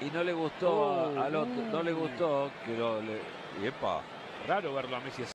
y no le gustó Oh, al otro, no le gustó que lo le, y epa, Raro verlo a Messi así.